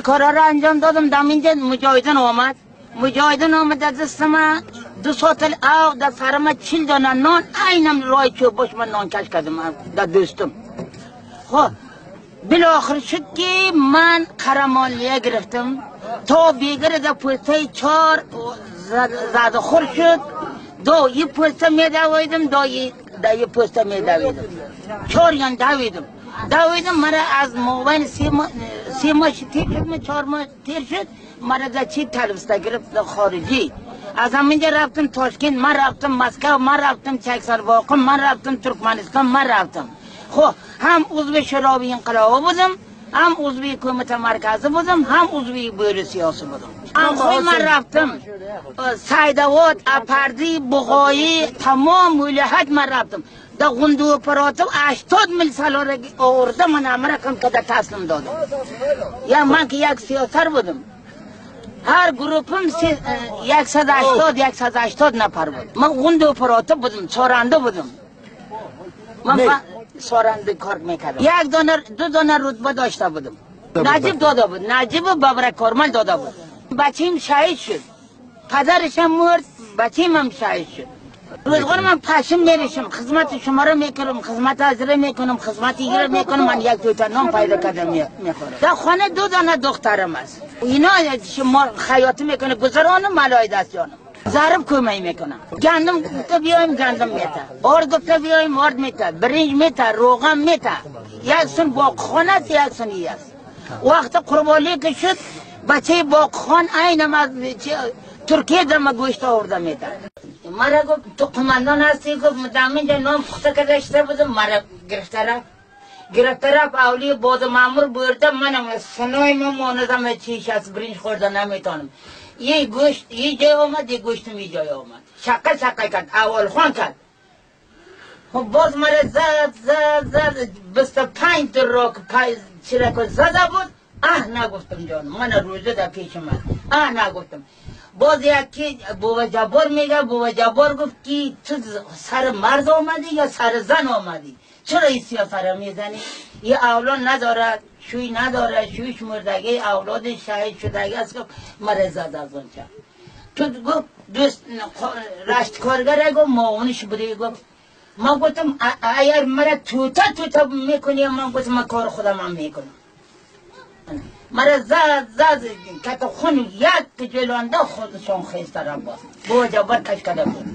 کارا را انجام دادم؟ دم اینجا مجاهدین آمد. مجاهدین آمد در دست من دو ساعت او در سرم چیل دانه نان. اینم رای چوب باش من نان کش کردم در دوستم. خب بالاخره شد که من قرمالیه گرفتم. تا بیگر در پوسته چار زد خور شد. دو یه پوسته می دویدم دو در یه پوسته می دویدم. چار یان دویدم. دویدم مرا از موبین سی ماه سی ماه تیر چهار ماه تیر شد مرا چی تلوسته گرفت خارجی. از همینجا رفتم تاشکند من رفتم مسکو من رفتم چکسر واقع من رفتم ترکمنستان من رفتم. خب هم عضو شرابی انقلاب بودم هم عضوی حکومت مرکزی بودم هم عضوی بیر سیاسی بودم هم خود من رفتم سیدوات اپردی بغایی تمام ولاحت من رفتم در غندو پراتو اشتاد مل سالار آورده من امرکم که در تسلیم دادم یا من که یک سیاسر بودم هر گروپم سی یک صد اشتاد یک صد اشتاد نفر بود من غندو پراتو بودم چارنده بودم من سارنده کار می‌کردم. یک دانه دو دانه رتبه داشته بودم. نجیب داده بود. نجیب بابرک کارمل داده بود. بچیم شهید شد. پدرش هم مرد بچیم هم شهید شد. روزگار من پشم میرشم خدمت شما رو می‌کنم خدمت ازره می‌کنم خدمت ایگره می‌کنم. من یک دوتا نام پیدا کردم می‌خورم. در خانه دو دانه دخترم است. اینا شما خیاطی می‌کنه. گذرانم ملای دست جانم. ضرب کمی می‌کنم. گندم گفته بیایم گندم میته آرد گفته بیایم آرد میته برنج میته روغم میته یک سن باقخانه است یک سن است. وقت قربالی که شد بچه باقخان اینم از ترکیه در ما گوشت آورده میته مرا گفت تو قماندان هستی؟ گفت مدام اینجا نام پخته کدشته بودم مرا گرفته رفت گرفته رفت اولی بود مامور برده منم سنوی من ماندم چیش از برنج خورده نمی‌تونم. یه گوشت یه جای آمد یه گوشت می جای آمد. شقه کرد اول خان کرد. خب باز مرا زد زد زد بست پنج در را که چرا زده بود. اه نگفتم جان من روزه در پیش من اه نگفتم. باز یکی بوبا جبار میگه بوبا جبار گفت که تو سر مرد آمدی یا سر زن آمدی؟ چرا این سیاست را می‌زنی؟ یه اولاد نداره شوی نداره شویش مردگی اولاد شهید شدگی است که مرا زد از اونجا. تو گفت دوست رشت کارگر گفت معاونش بودی گفت. من گفتم اگر مرا توتا توتا می‌کنی من گفتم کار خودم هم می‌کنم. مرا زد زد. که خون یک جلانده خودشون خیسته را باز. بو جبر کش کده بود